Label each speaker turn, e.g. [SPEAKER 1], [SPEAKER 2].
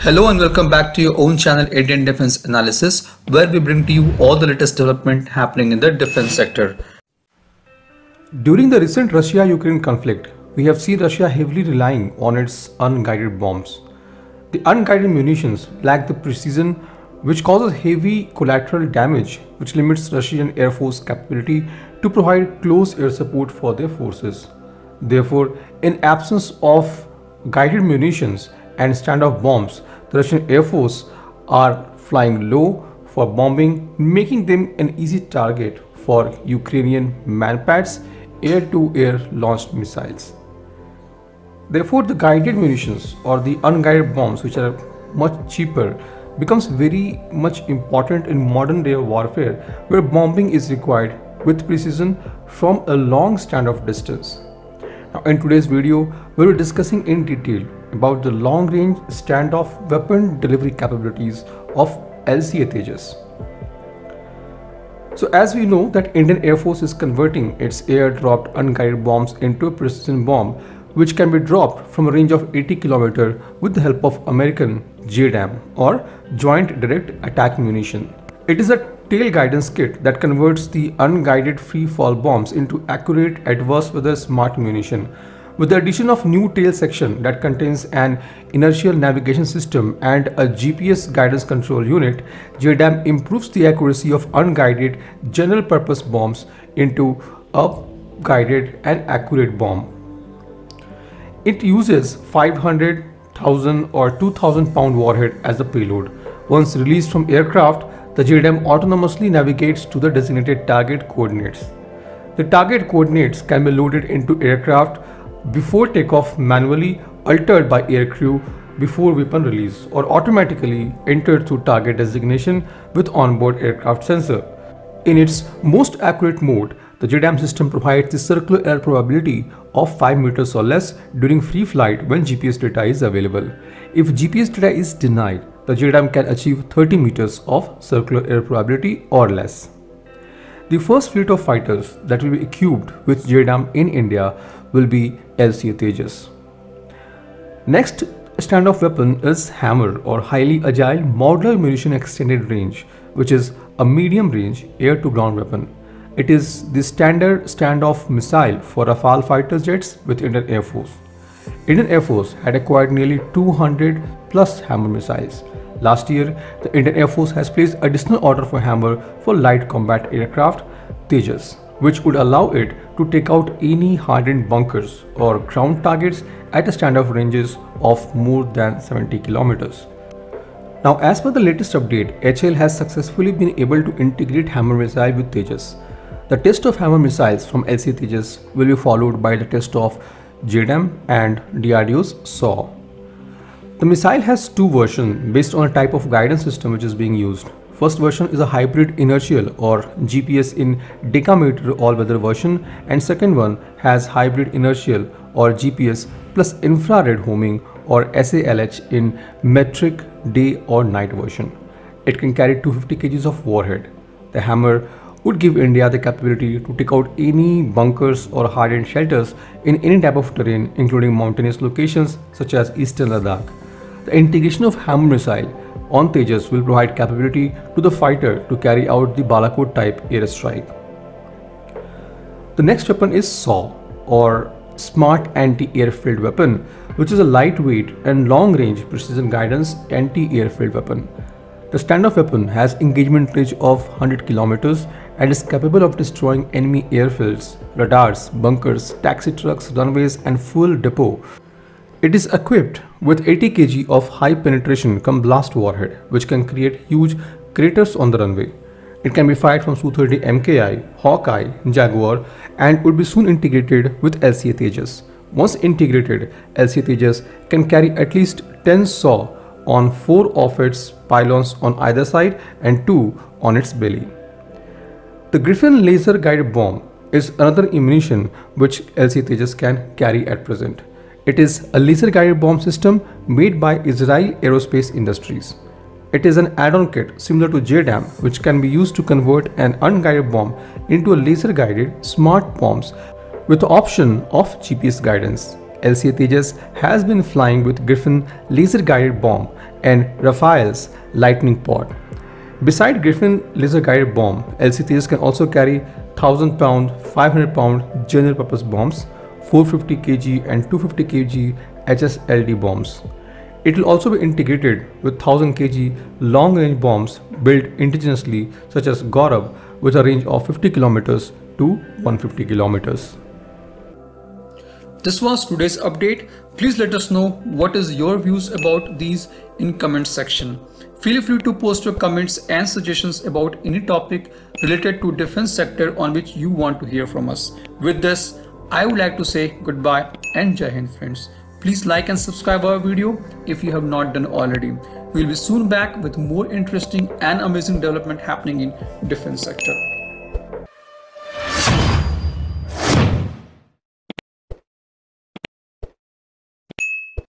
[SPEAKER 1] Hello and welcome back to your own channel Indian Defense Analysis where we bring to you all the latest development happening in the defense sector.
[SPEAKER 2] During the recent Russia-Ukraine conflict, we have seen Russia heavily relying on its unguided bombs. The unguided munitions lack the precision which causes heavy collateral damage which limits Russian Air Force capability to provide close air support for their forces. Therefore, in absence of guided munitions and standoff bombs, the Russian Air Force are flying low for bombing, making them an easy target for Ukrainian manpads air-to-air launched missiles. Therefore, the guided munitions or the unguided bombs, which are much cheaper, becomes very much important in modern day warfare where bombing is required with precision from a long standoff distance. Now, in today's video, we will be discussing in detail about the long-range standoff weapon delivery capabilities of LCA Tejas. So as we know that Indian Air Force is converting its air-dropped unguided bombs into a precision bomb which can be dropped from a range of 80 km with the help of American JDAM or Joint Direct Attack Munition. It is a tail guidance kit that converts the unguided free fall bombs into accurate adverse weather smart munition with the addition of new tail section that contains an inertial navigation system and a GPS guidance control unit, JDAM improves the accuracy of unguided general purpose bombs into a guided and accurate bomb. It uses 500,000 or 2000 pound warhead as the payload. Once released from aircraft, the JDAM autonomously navigates to the designated target coordinates. The target coordinates can be loaded into aircraft before takeoff manually altered by aircrew before weapon release or automatically entered through target designation with onboard aircraft sensor. In its most accurate mode, the JDAM system provides the circular error probability of 5 meters or less during free flight when GPS data is available. If GPS data is denied, the JDAM can achieve 30 meters of circular error probability or less. The first fleet of fighters that will be equipped with JDAM in India will be LCA Tejas. Next standoff weapon is Hammer or highly agile modular munition extended range which is a medium range air to ground weapon. It is the standard standoff missile for Rafale fighter jets with Indian Air Force. Indian Air Force had acquired nearly 200 plus Hammer missiles. Last year, the Indian Air Force has placed additional order for Hammer for light combat aircraft Tejas which would allow it to take out any hardened bunkers or ground targets at a standoff ranges of more than 70 kilometers. Now as per the latest update, HAL has successfully been able to integrate Hammer missile with Tejas. The test of Hammer missiles from LCA Tejas will be followed by the test of JDAM and DRDO's SAW. The missile has two versions based on a type of guidance system which is being used. First version is a hybrid inertial or GPS in decameter all-weather version and second one has hybrid inertial or GPS plus infrared homing or SALH in metric day or night version. It can carry 250 kg of warhead. The hammer would give India the capability to take out any bunkers or hardened shelters in any type of terrain including mountainous locations such as eastern Ladakh. The integration of hammer missile on Tejas will provide capability to the fighter to carry out the Balakot type airstrike. The next weapon is SAW or Smart Anti-Airfield Weapon which is a lightweight and long-range precision guidance anti-airfield weapon. The standoff weapon has engagement range of 100 km and is capable of destroying enemy airfields, radars, bunkers, taxi tracks, runways and full depot it is equipped with 80 kg of high penetration cum blast warhead which can create huge craters on the runway. It can be fired from Su-30 MKI, Hawk-i, Jaguar and would be soon integrated with LCA Tejas. Once integrated, LCA Tejas can carry at least 10 SAW on 4 of its pylons on either side and 2 on its belly. The Griffin laser guided bomb is another ammunition which LCA Tejas can carry at present. It is a laser guided bomb system made by Israel Aerospace Industries. It is an add-on kit similar to JDAM which can be used to convert an unguided bomb into a laser guided smart bombs with the option of GPS guidance. LCA Tejas has been flying with Griffin laser guided bomb and Rafael's Litening pod. Beside Griffin laser guided bomb, LCA Tejas can also carry 1000 pound, 500 pound general purpose bombs, 450 kg and 250 kg HSLD bombs. It will also be integrated with 1000 kg long range bombs built indigenously such as Gaurav with a range of 50 kilometers to 150 kilometers.
[SPEAKER 1] This was today's update. Please let us know what is your views about these in comment section. Feel free to post your comments and suggestions about any topic related to defense sector on which you want to hear from us. With this, I would like to say goodbye and Jai Hind friends. Please like and subscribe our video if you have not done already. We'll be soon back with more interesting and amazing development happening in defense sector.